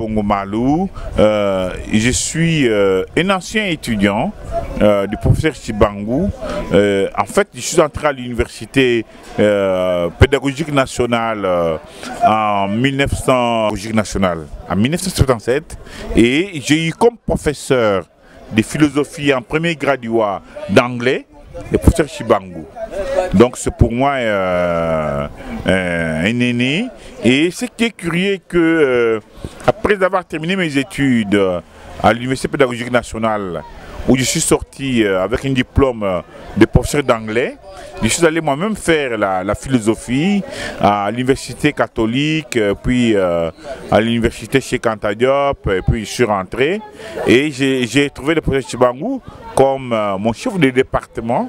Bongo Malou. Euh, je suis euh, un ancien étudiant euh, du professeur Chibangu. en fait, je suis entré à l'université pédagogique nationale en 1900, nationale, en 1977 et j'ai eu comme professeur de philosophie en premier graduat d'anglais le professeur Chibangu. Donc c'est pour moi euh, euh, un aîné. Et ce qui est curieux que euh, après avoir terminé mes études à l'Université pédagogique nationale, où je suis sorti avec un diplôme de professeur d'anglais, je suis allé moi-même faire la, philosophie à l'université catholique, puis à l'université chez Cantadiop, et puis je suis rentré et j'ai trouvé le professeur Chibangu comme euh, mon chef de département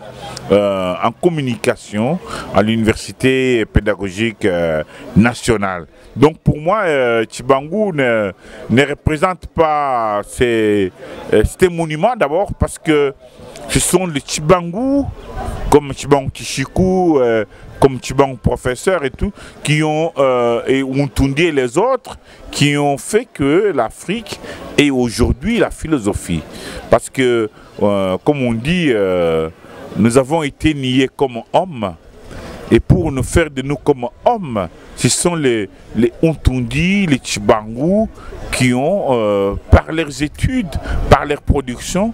euh, en communication à l'université pédagogique euh, nationale. Donc pour moi, Chibangu ne, ne, représente pas ces, ces monuments d'abord parce que ce sont les Chibangu, comme Chibangu Kishiku, comme Chibangu professeur et tout, qui ont, et Untundi et les autres, qui ont fait que l'Afrique est aujourd'hui la philosophie. Parce que euh, comme on dit, euh, nous avons été niés comme hommes. Et pour nous faire de nous comme hommes, ce sont les, les les Chibangu qui ont, euh, par leurs études, par leur production,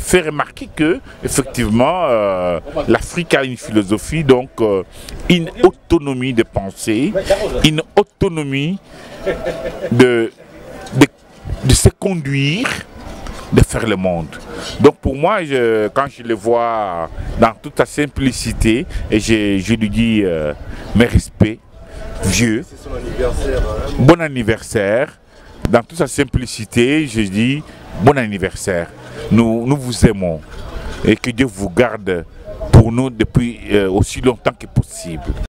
fait remarquer que effectivement l'Afrique a une philosophie, donc une autonomie de pensée, une autonomie de, de se conduire de faire le monde. Donc pour moi, quand je le vois dans toute sa simplicité, et je, lui dis euh, mes respects, vieux, bon anniversaire, dans toute sa simplicité, je dis bon anniversaire. Nous, nous vous aimons et que Dieu vous garde pour nous depuis euh, aussi longtemps que possible.